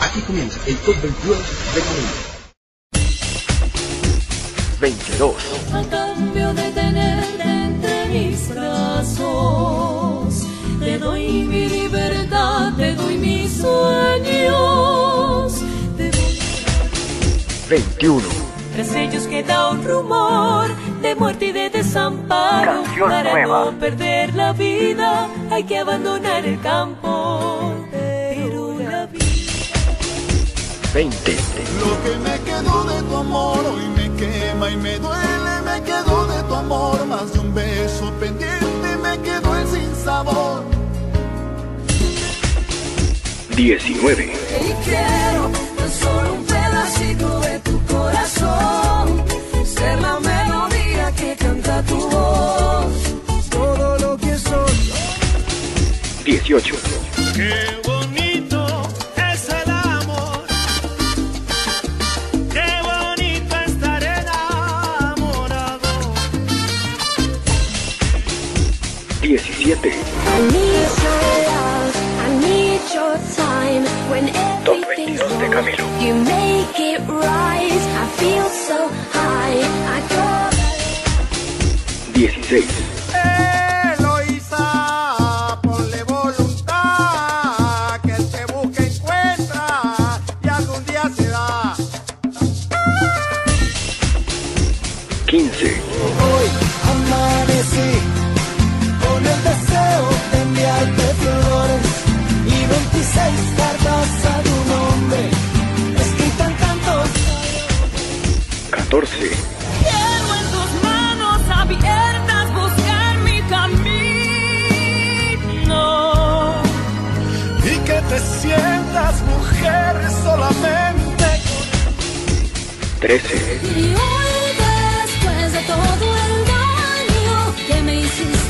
Aquí comienza el Top 22 de Camilo. 22. A cambio de tenerte entre mis brazos, te doy mi libertad, te doy mis sueños. Te doy 21. Tras ellos queda un rumor de muerte y de desamparo. Canción Para nueva. no perder la vida, hay que abandonar el campo. Pero la vida. 20. Lo que me quedó de tu amor hoy me quema y me duele, me quedó de tu amor más de un beso pendiente, me quedó el sin sabor. 19. Y quiero tan solo un 18. Qué bonito es el amor. Qué bonito estar enamorado. 17. I need your love, I need your time. When Top everything's 22 de Camilo. you make it right. I feel so high. I go. 16. 15. Hoy amanecí con el deseo de enviarte flores y 26 cartas a tu nombre escritas en cantos. 14. Quiero en tus manos abiertas buscar mi camino y que te sientas mujer solamente. 13. Y hoy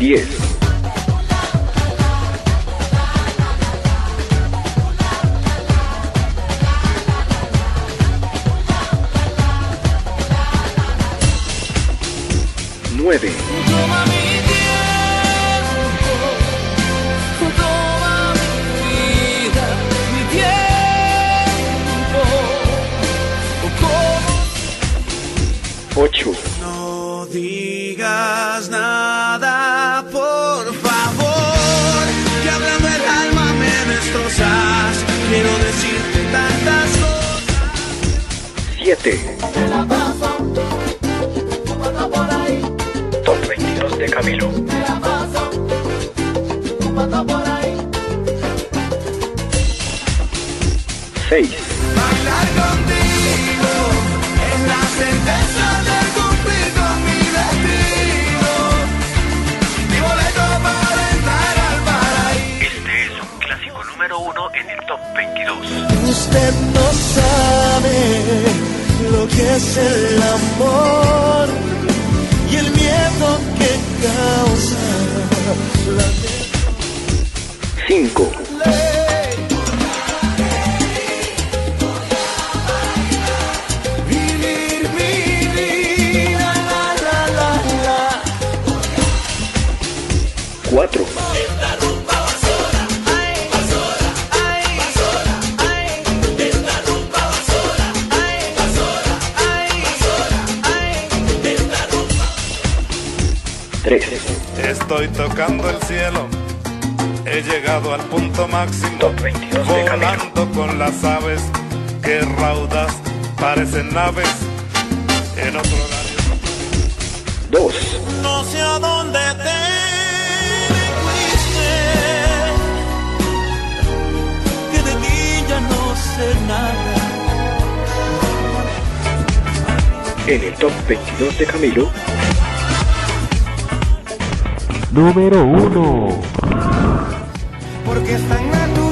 10. Digas nada, por favor, que hablando el alma me destrozas, quiero decirte tantas cosas. Siete. Top 22 de Camilo. Seis. Bailar contigo es la sentencia es el amor y el miedo que causa la 5. Cuatro. 3. Estoy tocando el cielo. He llegado al punto máximo. Top 22 volando con las aves que raudas parecen naves en otro horario. 2. No sé a dónde te. Que de ti ya no sé nada. En el top 22 de Camilo, Número 1. Porque es tan natural